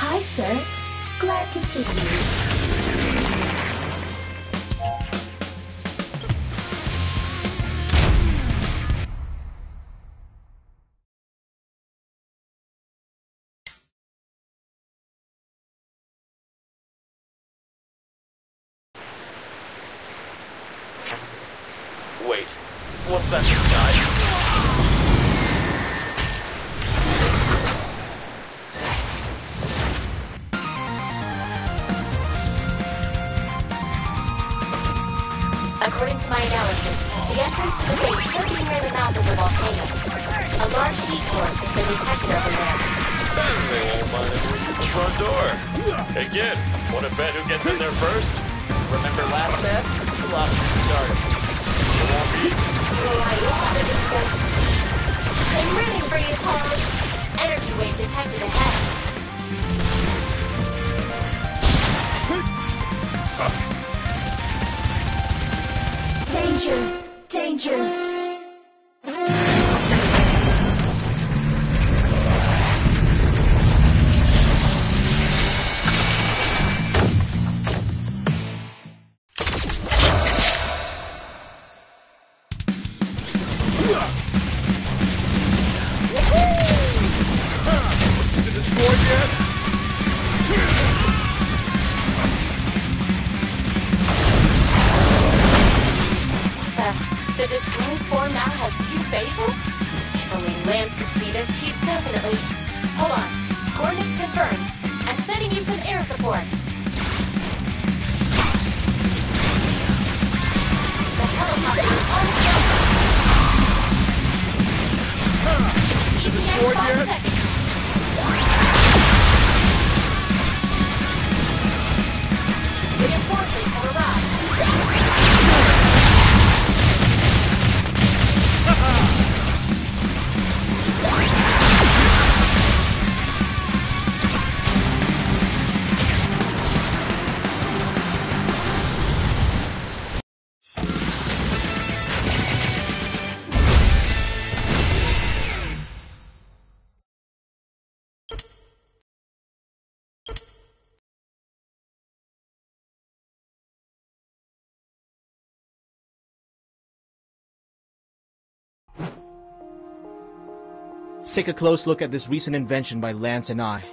Hi, sir. Glad to see you. Wait, what's that in the sky? According to my analysis, the entrance to the gate should be near the mouth of the volcano. A large heat source has been detected over there. They won't mind if we use the front door. Hey kid, wanna bet who gets in there first? Remember last bet? You lost your start. It won't be. I'm rooting for you, Danger! Danger! The, disgrace form now has two phases? If only Lance could see this, he'd definitely... Hold on. Coordinates confirmed. I'm sending you some air support. Take a close look at this recent invention by Lance and I.